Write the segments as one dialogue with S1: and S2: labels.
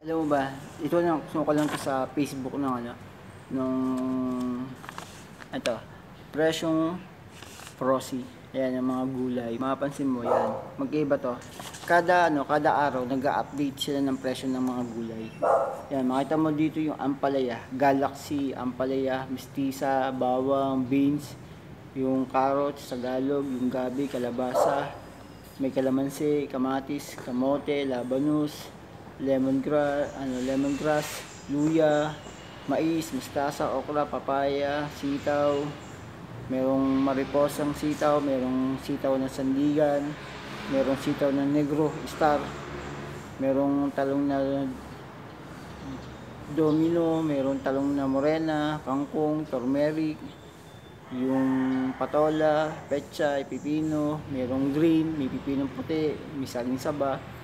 S1: Alam mo ba, ito na, gusto ko lang to sa Facebook ng ano, nung, ito, presyong prosi. Ayan, yung mga gulay. Mapapansin mo, yan. Magkaiba to. Kada, ano, kada araw, nag-update sila ng presyo ng mga gulay. Yan, makita mo dito yung ampalaya. Galaxy, ampalaya, mistisa, bawang, beans, yung carrots, sagalog, yung gabi, kalabasa, may kalamansi, kamatis, kamote, labanus, lemongrass, ano, lemongrass, luya, mais, mustasa, okra, papaya, sitaw, merong mariposang sitaw, merong sitaw na sandigan, merong sitaw na negro, star, merong talong na domino, merong talong na morena, kangkong, turmeric, yung patola, pechay, pipino, merong green, may pipinong puti, may saging saba.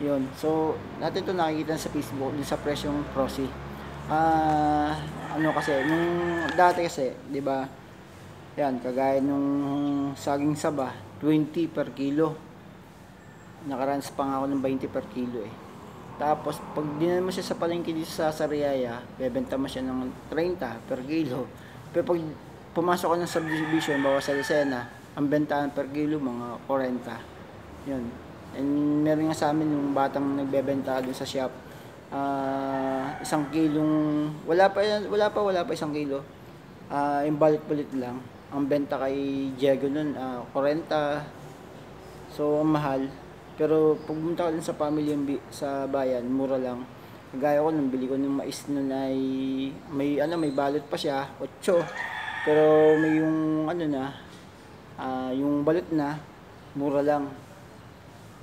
S1: Yun. So, natin to nakikita sa Facebook, din sa presyong prosi. Ah, ano kasi, nung dati kasi, 'di ba? Yan, kagaya nung saging saba, 20 per kilo. Nakarans pa nga ako ng 20 per kilo eh. Tapos, pag dinan mo siya sa palengke dito sa Sariaya, bebenta mo siya ng 30 per kilo. Pero pag pumasok ko ng subdivision, bawa sa Lucena, ang bentahan per kilo, mga 40. Yun. And meron nga sa amin yung batang nagbebenta doon sa shop. Ah, isang kilong, wala pa, wala pa, wala pa isang kilo. Ah, yung balit-balit lang. Ang benta kay Diego nun, ah, 40. So, mahal. Pero pumunta ka dun sa family sa bayan, mura lang. Kagaya ko nung bili ko ng mais nun ay may ano may balot pa siya, 8. Pero may yung ano na ah, yung balot na mura lang.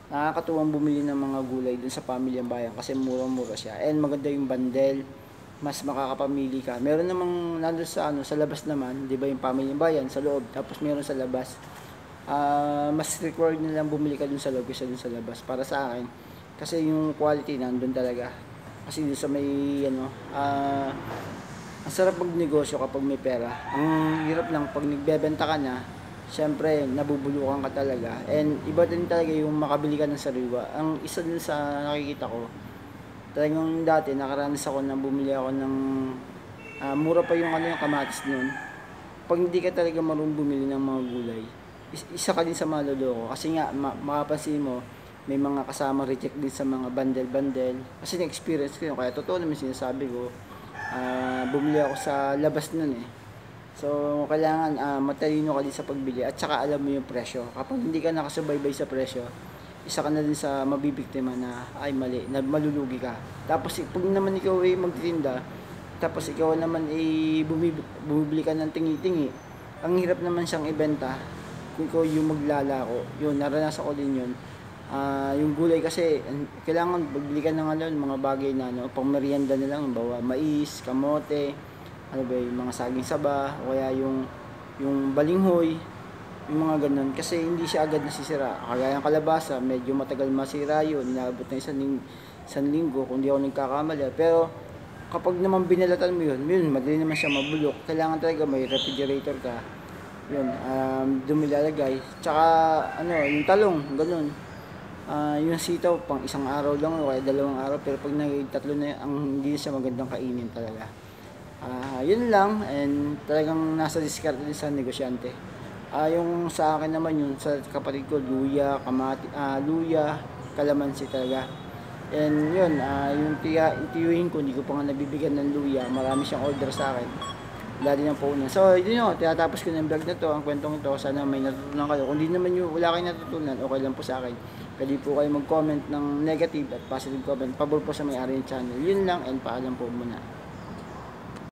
S1: Nakakatuwang bumili ng mga gulay dun sa family ang bayan kasi mura-mura siya. And maganda yung bandel, mas makakapamili ka. Meron namang nandun sa ano sa labas naman, 'di ba yung family ang bayan sa loob, tapos meron sa labas. Ah, mas required na lang bumili ka dun sa loob kaysa dun sa labas para sa akin. Kasi yung quality nandun talaga. Kasi dun sa may ano, ah ang sarap magnegosyo kapag may pera. Ang hirap lang pag nagbebenta ka na, syempre nabubulukan ka talaga. And iba din talaga yung makabili ka ng sariwa. Ang isa din sa nakikita ko, talagang dati nakaranas ako na bumili ako ng ah, mura pa yung ano yung kamatis noon. Pag hindi ka talaga marunong bumili ng mga gulay, is- isa ka din sa maloloko. Kasi nga, ma- makapansin mo, may mga kasama reject din sa mga bandel-bandel. Kasi na-experience ko yun. Kaya totoo naman sinasabi ko, ah, bumili ako sa labas nun eh. So, kailangan ah, matalino ka din sa pagbili at saka alam mo yung presyo. Kapag hindi ka nakasubaybay sa presyo, isa ka na din sa mabibiktima na ay mali, na malulugi ka. Tapos pag naman ikaw ay magtitinda, tapos ikaw naman ay bumib- bumibili ka ng tingi-tingi, ang hirap naman siyang ibenta kung ikaw yung maglalako. Yun, naranasan ko din yun. Ah, yung gulay kasi an- kailangan pagbili ka ng ano, mga bagay na ano, pang merienda na lang, bawa mais, kamote, ano ba yung mga saging saba, o kaya yung yung balinghoy, yung mga ganun. Kasi hindi siya agad nasisira. Kagaya ng kalabasa, medyo matagal masira yun. Inaabot na isang, ling- isang linggo kung di ako nagkakamali. Pero kapag naman binalatan mo yun, yun, madali naman siya mabulok. Kailangan talaga may refrigerator ka. Yun, um, doon mo ilalagay. Tsaka, ano, yung talong, ganun. Ah, yung sitaw, pang isang araw lang o kaya dalawang araw. Pero pag nagtatlo na, ang hindi siya magandang kainin talaga. Ah, yun lang and talagang nasa diskarte din sa negosyante. Ah, yung sa akin naman yun sa kapatid ko luya, kamati, ah, luya, kalamansi talaga. And yun, ah, yung tiya, itiyuhin ko, hindi ko pa nga nabibigyan ng luya. Marami siyang order sa akin. Din ang phone niya. So, yun yun, tinatapos ko ng vlog na to, ang kwentong ito. Sana may natutunan kayo. Kung di naman yung wala kayong natutunan, okay lang po sa akin. Pwede po kayo mag-comment ng negative at positive comment. Pabor po sa may-ari ng channel. Yun lang and paalam po muna.